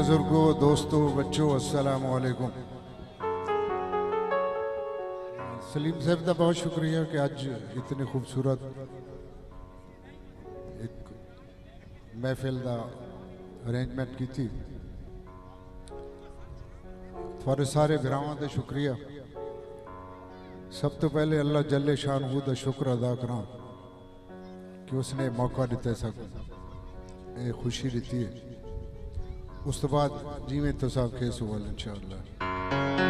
बुज़ुर्गों, दोस्तों, बच्चों अस्सलाम वालेकुम सलीम साहब का बहुत शुक्रिया कि आज इतने खूबसूरत एक महफिल का अरेंजमेंट की थी। थोड़े सारे भरावान का शुक्रिया। सब तो पहले अल्लाह जल्ले शान का शुक्र अदा करा कि उसने मौका दिता सब ये खुशी दी है। ਉਸ ਤੋਂ ਬਾਅਦ ਜਿਵੇਂ ਤਸਾਬ ਕੇਸ ਹੋਵਲ ਇਨਸ਼ਾ ਅੱਲਾਹ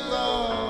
together.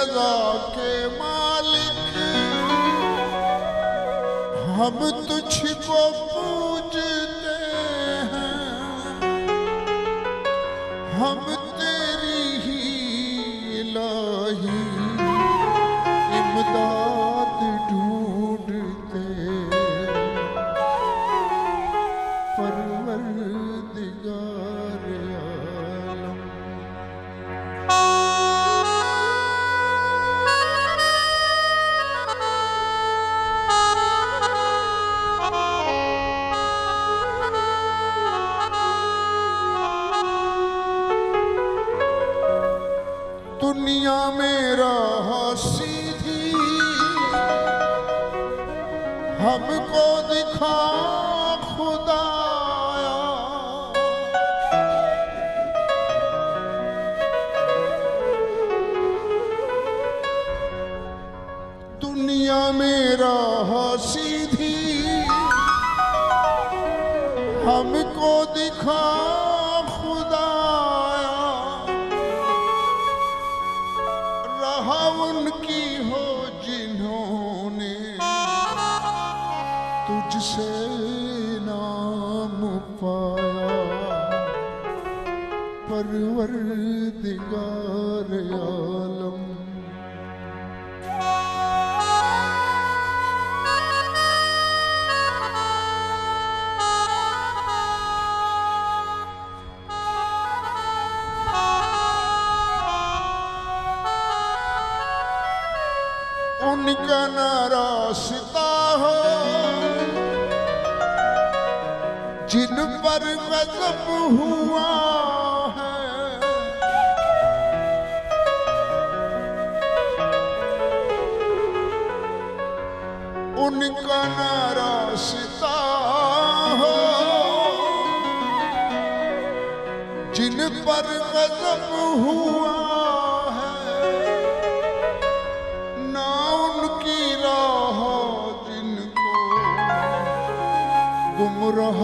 जजा के मालिक। हम तुझको दुनिया में राह सीधी हमको दिखा खुदाया। दुनिया में राह सीधी हमको दिखा गजब हुआ है। उनका नारास्ता हो। जिन पर गजब हुआ ना गुमराह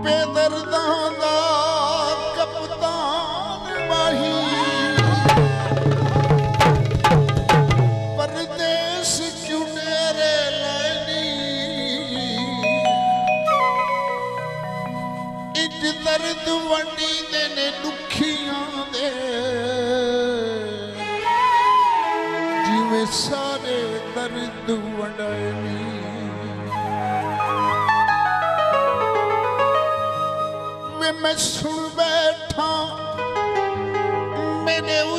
ਬੇਦਰਦਾਂ ਦਾ ਕਪਤਾਨ ਮਾਹੀ। ਪਰਦੇਸ ਕਿਉਂ ਨੇਰੇ ਲੈਣੀ? ਇੰਜ ਦਰਦ ਵੰਡੀ ਦੇ ਨੇ ਦੁਖੀਆਂ ਦੇ। ਜਿਵੇਂ ਸਾਰੇ ਦਰਦ ਵੰਡਾਏ ਨੀ। मेने उ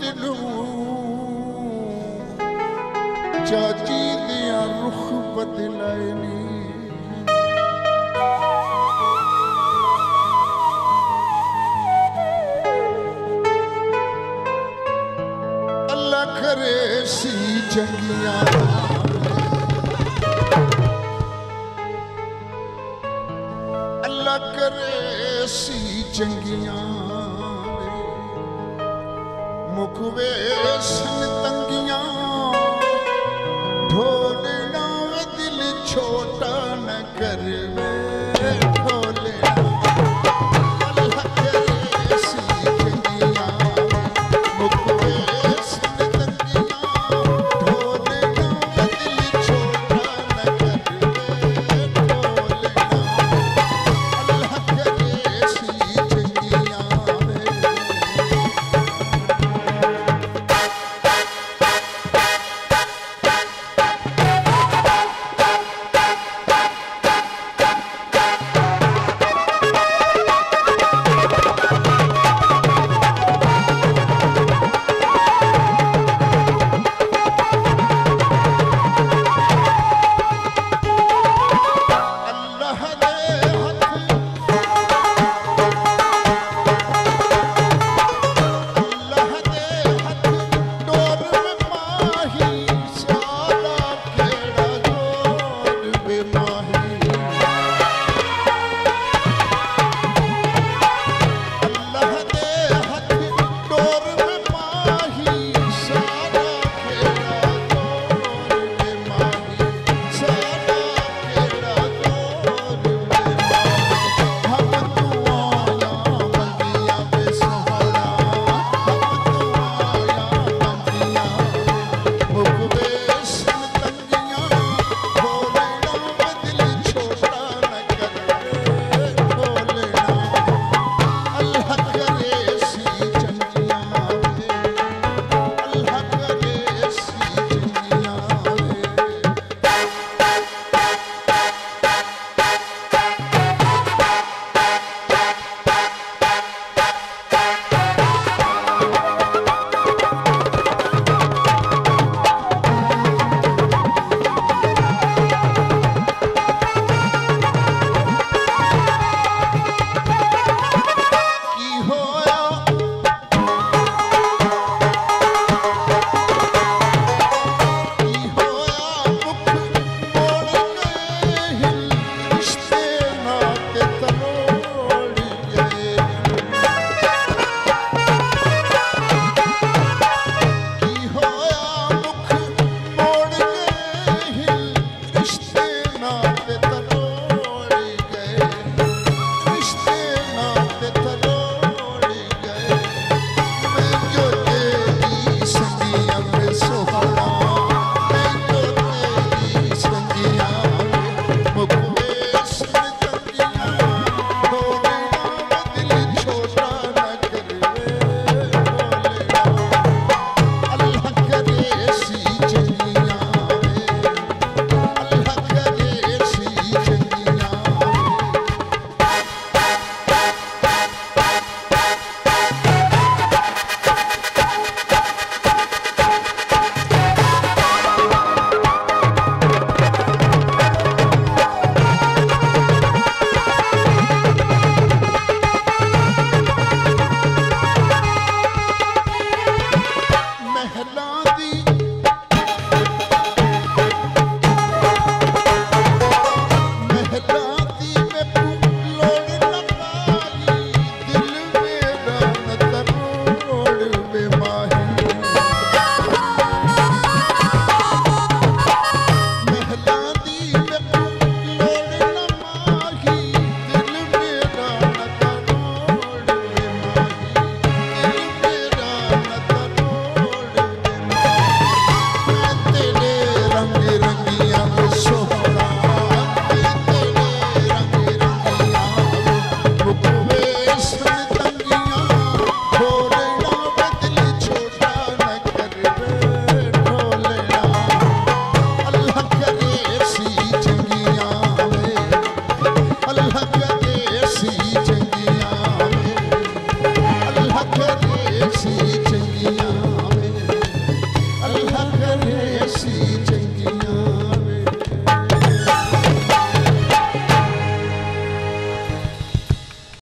जी ख़िदमतू चाची रुख बदिलाइनी ਕਰੇ ਸੀ ਚੰਗੀਆਂ। ਅੱਲਾ ਕਰੇ ਸੀ ਚੰਗੀਆਂ ਮੁਖਵੇ ਸਨ ਤੰਗੀਆਂ।